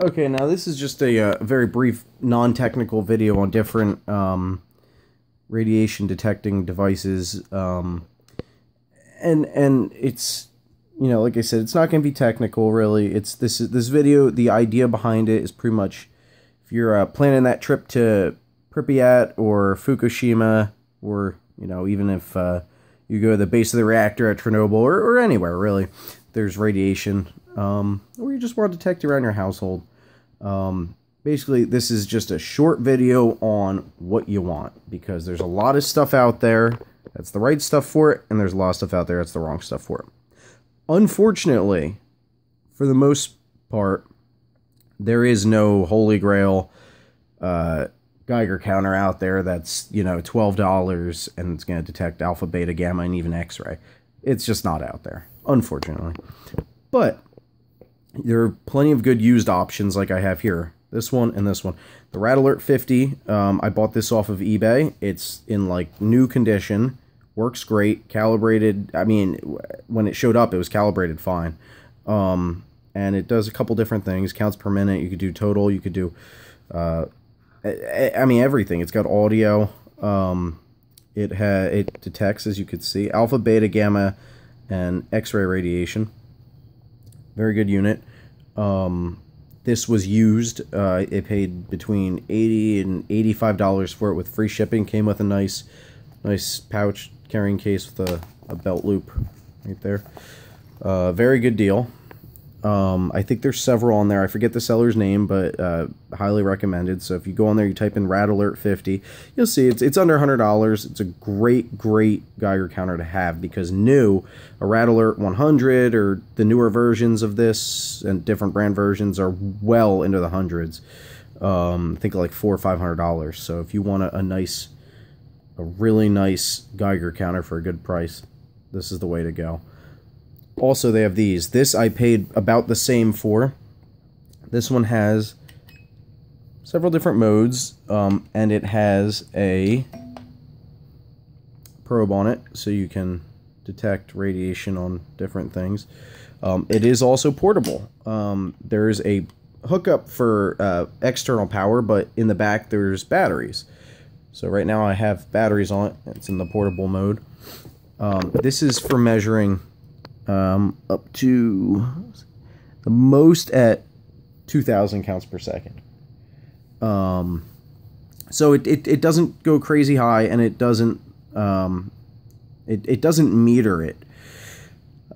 Okay, now this is just a, uh, very brief, non-technical video on different um, radiation detecting devices, um, and and it's you know, like I said, it's not going to be technical really. It's this this video. The idea behind it is pretty much if you're uh, planning that trip to Pripyat or Fukushima, or you know, even if uh, you go to the base of the reactor at Chernobyl or, or anywhere really, there's radiation um, or you just want to detect around your household. Um, basically, this is just a short video on what you want because there's a lot of stuff out there that's the right stuff for it, and there's a lot of stuff out there that's the wrong stuff for it. Unfortunately, for the most part, there is no holy grail uh, Geiger counter out there that's you know twelve dollars and it's going to detect alpha, beta, gamma, and even X-ray. It's just not out there, unfortunately. But there are plenty of good used options like I have here. This one and this one. The Radalert 50, um, I bought this off of eBay. It's in like new condition. Works great. Calibrated. I mean, when it showed up, it was calibrated fine. Um, and it does a couple different things. Counts per minute. You could do total. You could do, uh, I mean, everything. It's got audio. Um, it ha it detects, as you could see, alpha, beta, gamma, and X-ray radiation. Very good unit. Um, this was used. Uh, it paid between eighty and eighty-five dollars for it with free shipping. Came with a nice, nice pouch carrying case with a, a belt loop right there. Uh, very good deal. Um, I think there's several on there. I forget the seller's name, but uh, highly recommended. So if you go on there, you type in Radalert 50, you'll see it's it's under $100. It's a great, great Geiger counter to have because new, a Radalert 100 or the newer versions of this and different brand versions are well into the hundreds. Um, I think like four or five hundred dollars. So if you want a, a nice, a really nice Geiger counter for a good price, this is the way to go. Also, they have these. This I paid about the same for. This one has several different modes, um, and it has a probe on it, so you can detect radiation on different things. Um, it is also portable. Um, there is a hookup for uh, external power, but in the back there's batteries. So right now I have batteries on it. It's in the portable mode. Um, this is for measuring um, up to the most at 2,000 counts per second. Um, so it, it, it doesn't go crazy high and it doesn't um, it, it doesn't meter it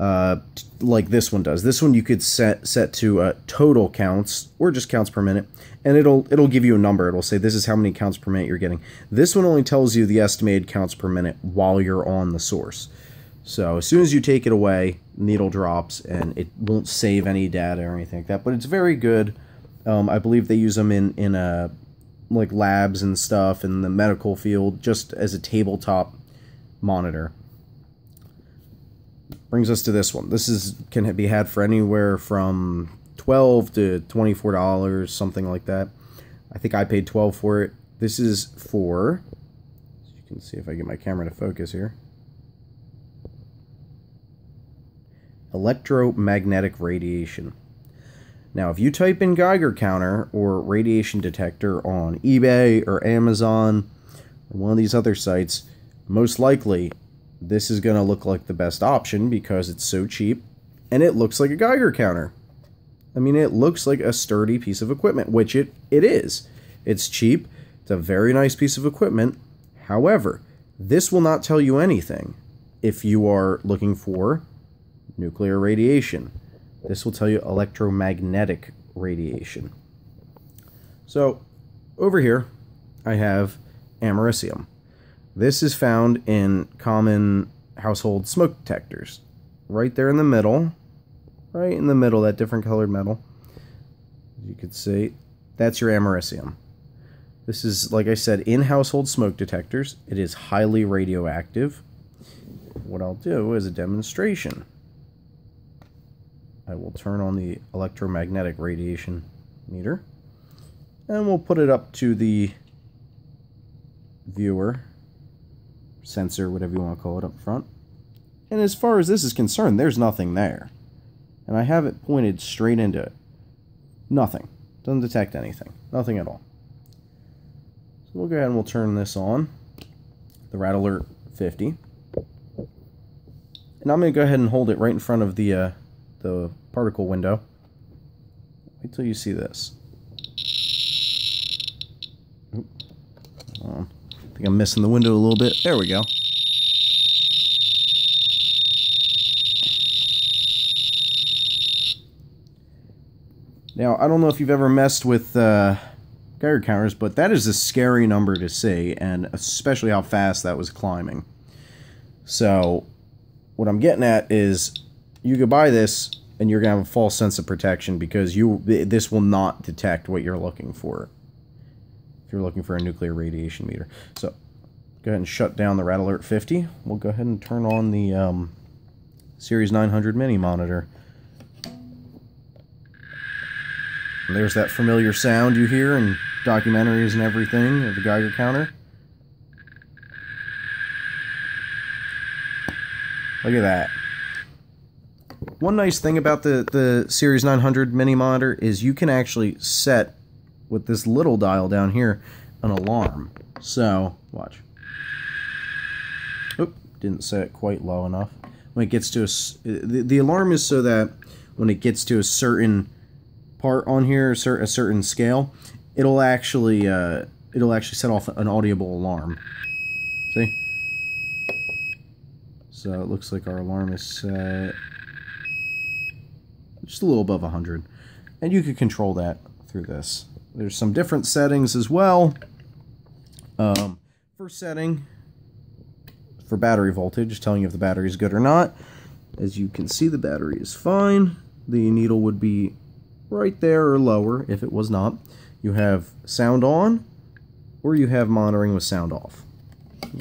uh, like this one does. This one you could set set to uh, total counts or just counts per minute, and it'll it'll give you a number. It'll say this is how many counts per minute you're getting. This one only tells you the estimated counts per minute while you're on the source. So as soon as you take it away, needle drops and it won't save any data or anything like that. But it's very good. Um, I believe they use them in in a like labs and stuff in the medical field, just as a tabletop monitor. Brings us to this one. This is can be had for anywhere from twelve to twenty four dollars, something like that. I think I paid twelve for it. This is for. You can see if I get my camera to focus here. Electromagnetic radiation. Now, if you type in Geiger counter or radiation detector on eBay or Amazon or one of these other sites, most likely this is going to look like the best option because it's so cheap and it looks like a Geiger counter. I mean, it looks like a sturdy piece of equipment, which it, it is. It's cheap, it's a very nice piece of equipment. However, this will not tell you anything if you are looking for nuclear radiation. This will tell you electromagnetic radiation. So, over here, I have americium. This is found in common household smoke detectors. Right there in the middle, right in the middle, that different colored metal. You can see, that's your americium. This is, like I said, in household smoke detectors. It is highly radioactive. What I'll do is a demonstration. I will turn on the electromagnetic radiation meter and we'll put it up to the viewer sensor whatever you want to call it up front and as far as this is concerned there's nothing there and I have it pointed straight into it nothing Doesn't detect anything. Nothing at all. So we'll go ahead and we'll turn this on. The Radalert 50. And I'm going to go ahead and hold it right in front of the, uh, the particle window. Wait till you see this. Oop. I think I'm missing the window a little bit. There we go. Now, I don't know if you've ever messed with uh, Geiger counters, but that is a scary number to see, and especially how fast that was climbing. So, what I'm getting at is you could buy this and you're going to have a false sense of protection because you this will not detect what you're looking for. If you're looking for a nuclear radiation meter. So, go ahead and shut down the Radalert 50. We'll go ahead and turn on the um, Series 900 mini monitor. And there's that familiar sound you hear in documentaries and everything of the Geiger counter. Look at that. One nice thing about the, the Series 900 mini monitor is you can actually set, with this little dial down here, an alarm. So, watch. Oop, didn't set it quite low enough. When it gets to a... The, the alarm is so that when it gets to a certain part on here, a certain scale, it'll actually uh, it'll actually set off an audible alarm. See? So it looks like our alarm is set just a little above 100. And you can control that through this. There's some different settings as well. Um, first setting for battery voltage, telling you if the battery is good or not. As you can see, the battery is fine. The needle would be right there or lower if it was not. You have sound on or you have monitoring with sound off.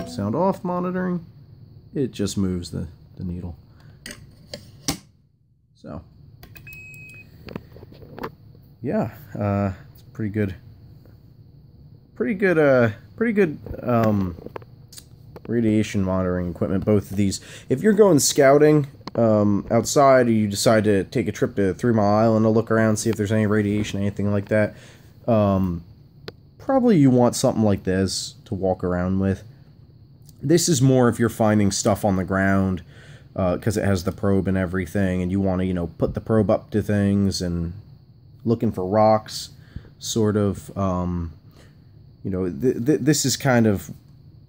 Sound off monitoring, it just moves the, the needle. So, yeah, uh, it's pretty good. Pretty good, uh, pretty good, um, radiation monitoring equipment, both of these. If you're going scouting, um, outside or you decide to take a trip to Three Mile Island to look around, see if there's any radiation, anything like that, um, probably you want something like this to walk around with. This is more if you're finding stuff on the ground because uh, it has the probe and everything, and you want to, you know, put the probe up to things and looking for rocks, sort of. Um, you know, th th this is kind of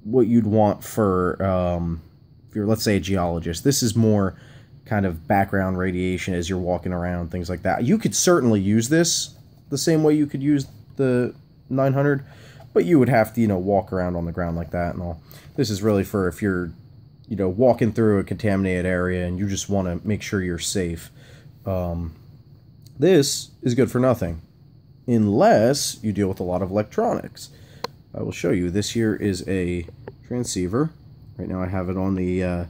what you'd want for um, if you're, let's say, a geologist. This is more kind of background radiation as you're walking around, things like that. You could certainly use this the same way you could use the 900, but you would have to, you know, walk around on the ground like that and all. This is really for if you're, you know, walking through a contaminated area and you just want to make sure you're safe. Um, this is good for nothing, unless you deal with a lot of electronics. I will show you. This here is a transceiver. Right now I have it on the uh,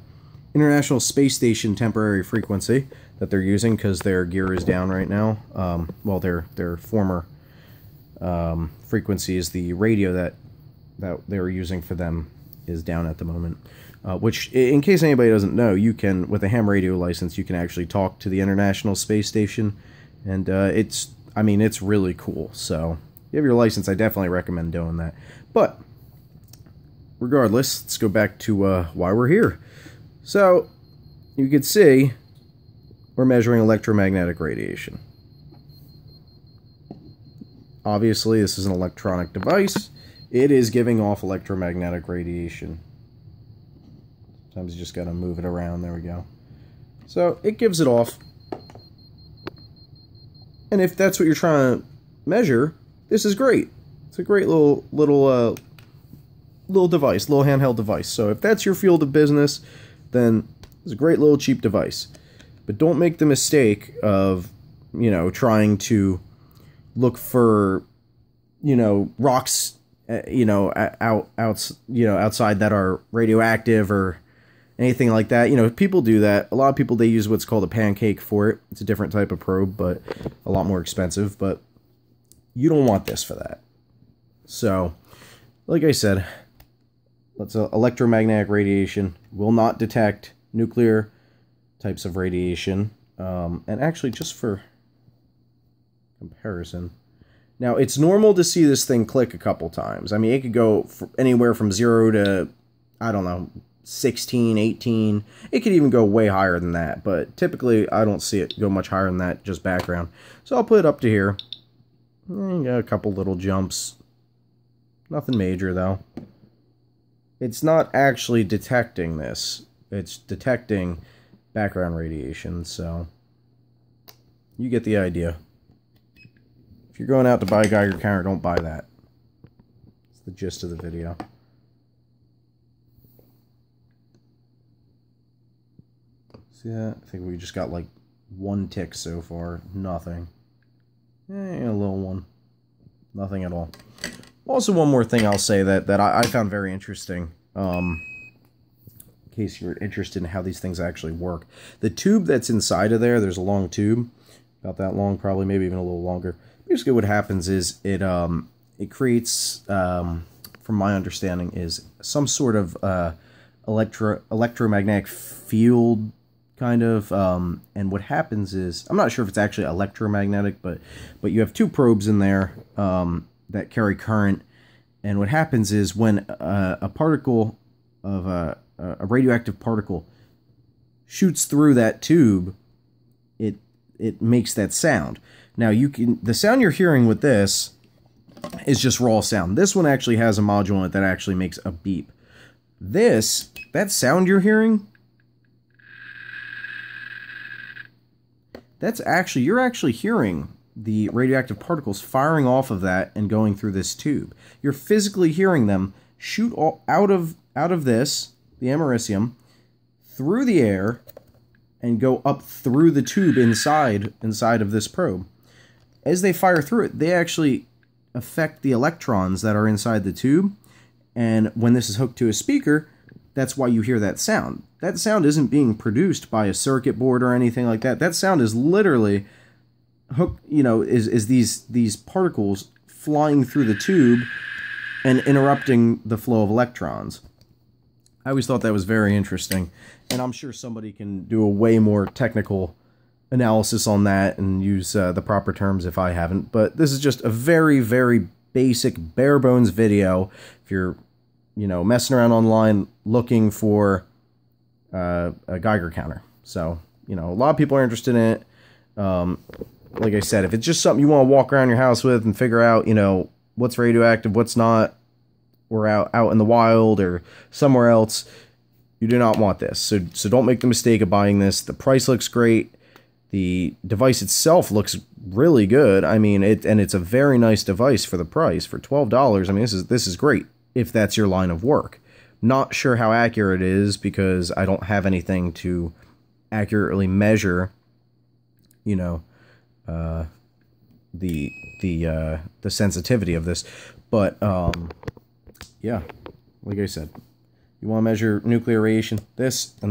International Space Station temporary frequency that they're using because their gear is down right now. Um, well, their their former um, frequency is the radio that that they're using for them is down at the moment. Uh, which, in case anybody doesn't know, you can with a ham radio license you can actually talk to the International Space Station, and uh, it's I mean it's really cool. So if you have your license, I definitely recommend doing that. But regardless, let's go back to uh, why we're here. So, you can see we're measuring electromagnetic radiation. Obviously, this is an electronic device. It is giving off electromagnetic radiation. Sometimes you just got to move it around. There we go. So, it gives it off. And if that's what you're trying to measure, this is great. It's a great little little uh, little device, little handheld device. So if that's your field of business, then it's a great little cheap device. But don't make the mistake of, you know, trying to look for, you know, rocks, uh, you know, out, out, you know, outside that are radioactive or anything like that. You know, people do that. A lot of people, they use what's called a pancake for it. It's a different type of probe, but a lot more expensive. But you don't want this for that. So, like I said, let's uh, electromagnetic radiation will not detect nuclear types of radiation. Um, and actually, just for comparison, Now, it's normal to see this thing click a couple times. I mean, it could go anywhere from 0 to, I don't know, 16, 18. It could even go way higher than that, but typically I don't see it go much higher than that, just background. So I'll put it up to here. And got a couple little jumps. Nothing major, though. It's not actually detecting this. It's detecting background radiation, so you get the idea If you're going out to buy a Geiger counter, don't buy that. It's the gist of the video. See that? I think we just got like one tick so far. Nothing. Eh, a little one. Nothing at all. Also, one more thing I'll say that, that I, I found very interesting. Um, in case you're interested in how these things actually work. The tube that's inside of there, there's a long tube. About that long, probably, maybe even a little longer basically what happens is it um, it creates, um, from my understanding, is some sort of uh, electro electromagnetic field kind of um, and what happens is I'm not sure if it's actually electromagnetic but but you have two probes in there um, that carry current and what happens is when a, a particle of a, a radioactive particle shoots through that tube it it makes that sound now you can the sound you're hearing with this is just raw sound. This one actually has a module in it that actually makes a beep. This, that sound you're hearing, that's actually, you're actually hearing the radioactive particles firing off of that and going through this tube. You're physically hearing them shoot out of out of this, the americium, through the air and go up through the tube inside inside of this probe as they fire through it, they actually affect the electrons that are inside the tube. And when this is hooked to a speaker, that's why you hear that sound. That sound isn't being produced by a circuit board or anything like that. That sound is literally hooked, you know, is, is these these particles flying through the tube and interrupting the flow of electrons. I always thought that was very interesting, and I'm sure somebody can do a way more technical analysis on that and use uh, the proper terms if I haven't. But this is just a very, very basic, bare bones video. If you're, you know, messing around online looking for uh, a Geiger counter. So, you know, a lot of people are interested in it. Um, like I said, if it's just something you want to walk around your house with and figure out, you know, what's radioactive, what's not, or out out in the wild or somewhere else, you do not want this. So so don't make the mistake of buying this. The price looks great. The device itself looks really good. I mean, it and it's a very nice device for the price for twelve dollars. I mean, this is this is great if that's your line of work. Not sure how accurate it is because I don't have anything to accurately measure. You know, uh, the the uh, the sensitivity of this, but um, yeah, like I said, you want to measure nuclear radiation. This and the